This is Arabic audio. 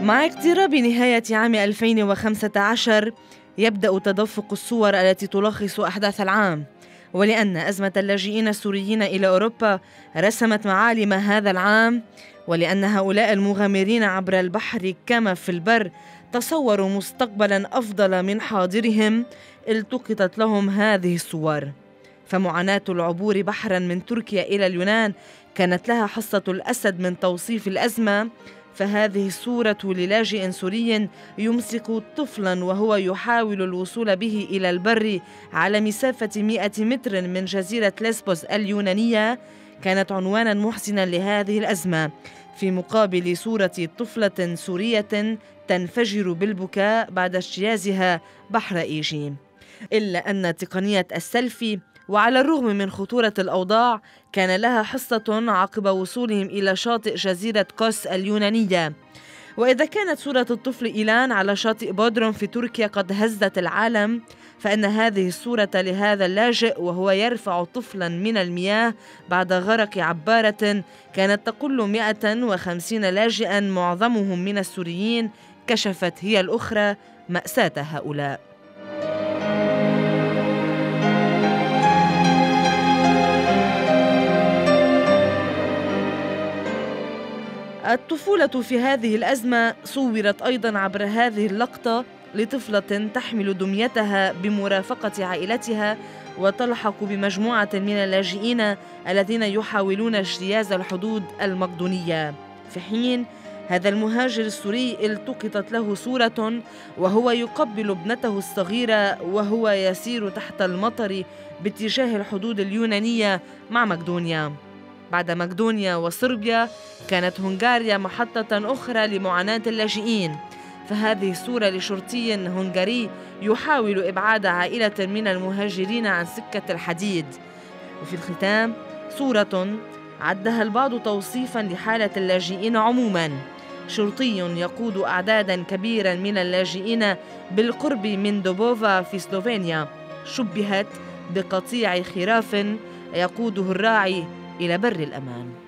مع اقتراب نهاية عام 2015 يبدأ تدفق الصور التي تلخص أحداث العام. ولأن أزمة اللاجئين السوريين إلى أوروبا رسمت معالم هذا العام ولأن هؤلاء المغامرين عبر البحر كما في البر تصوروا مستقبلا أفضل من حاضرهم التقطت لهم هذه الصور. فمعاناة العبور بحرا من تركيا إلى اليونان كانت لها حصة الأسد من توصيف الأزمة فهذه الصورة للاجئ سوري يمسك طفلا وهو يحاول الوصول به إلى البر على مسافة 100 متر من جزيرة ليسبوس اليونانية. كانت عنوانا محزنا لهذه الأزمة. في مقابل صورة طفلة سورية تنفجر بالبكاء بعد اجتيازها بحر إيجي. إلا أن تقنية السيلفي وعلى الرغم من خطورة الأوضاع كان لها حصة عقب وصولهم إلى شاطئ جزيرة كوس اليونانية. وإذا كانت صورة الطفل إيلان على شاطئ بودروم في تركيا قد هزت العالم فإن هذه الصورة لهذا اللاجئ وهو يرفع طفلا من المياه بعد غرق عبارة كانت تقل 150 لاجئا معظمهم من السوريين كشفت هي الأخرى مأساة هؤلاء. الطفولة في هذه الأزمة صورت أيضا عبر هذه اللقطة لطفلة تحمل دميتها بمرافقة عائلتها وتلحق بمجموعة من اللاجئين الذين يحاولون اجتياز الحدود المقدونية. في حين هذا المهاجر السوري التقطت له صورة وهو يقبل ابنته الصغيرة وهو يسير تحت المطر باتجاه الحدود اليونانية مع مقدونيا. بعد مقدونيا وصربيا كانت هنغاريا محطة أخرى لمعاناة اللاجئين. فهذه صورة لشرطي هنغاري يحاول إبعاد عائلة من المهاجرين عن سكة الحديد. وفي الختام صورة عدها البعض توصيفا لحالة اللاجئين عموما. شرطي يقود أعدادا كبيرا من اللاجئين بالقرب من دوبوفا في سلوفينيا. شبهت بقطيع خراف يقوده الراعي إلى بر الأمان.